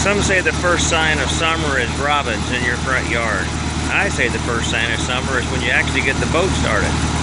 Some say the first sign of summer is robins in your front yard. I say the first sign of summer is when you actually get the boat started.